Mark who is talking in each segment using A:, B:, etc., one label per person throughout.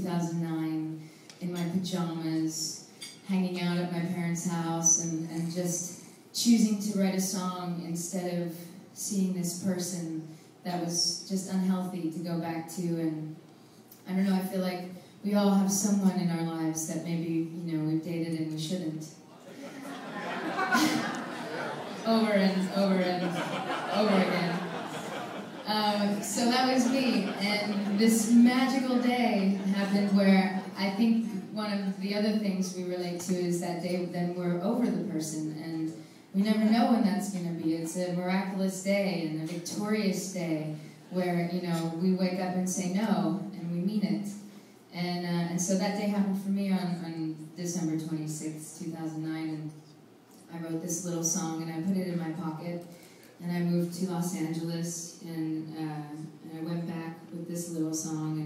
A: 2009, in my pajamas, hanging out at my parents' house, and, and just choosing to write a song instead of seeing this person that was just unhealthy to go back to. And I don't know, I feel like we all have someone in our lives that maybe, you know, we've dated and we shouldn't. over and over and over again. Um, so that was me, and this magical day happened where I think one of the other things we relate to is that day then we're over the person, and we never know when that's going to be. It's a miraculous day and a victorious day where you know we wake up and say no, and we mean it. And, uh, and so that day happened for me on, on December 26, 2009, and I wrote this little song and I put it in my and I moved to Los Angeles and, uh, and I went back with this little song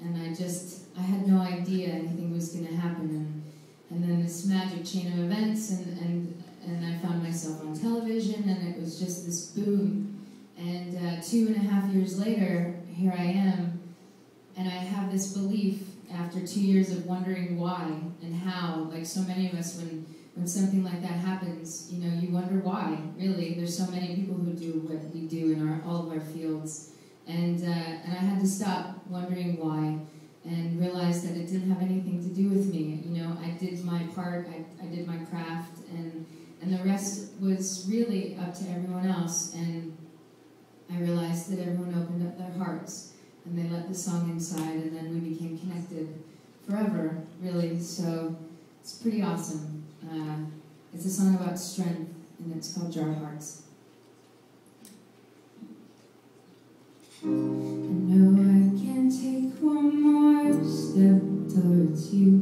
A: and, and I just, I had no idea anything was going to happen. And, and then this magic chain of events and, and, and I found myself on television and it was just this boom. And uh, two and a half years later, here I am. And I have this belief after two years of wondering why and how, like so many of us when when something like that happens, you know, you wonder why. Really, there's so many people who do what we do in our all of our fields, and uh, and I had to stop wondering why, and realize that it didn't have anything to do with me. You know, I did my part, I, I did my craft, and and the rest was really up to everyone else. And I realized that everyone opened up their hearts and they let the song inside, and then we became connected forever. Really, so it's pretty awesome. Uh, it's a song about strength, and it's called Jar Hearts. I know I can take one more step towards you.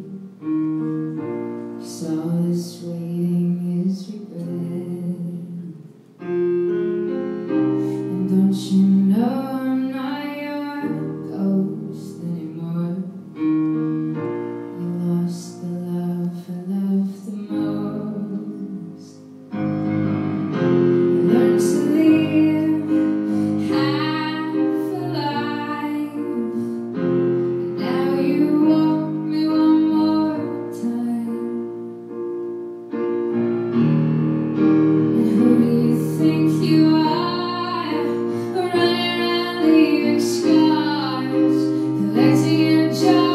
A: to you, Joe.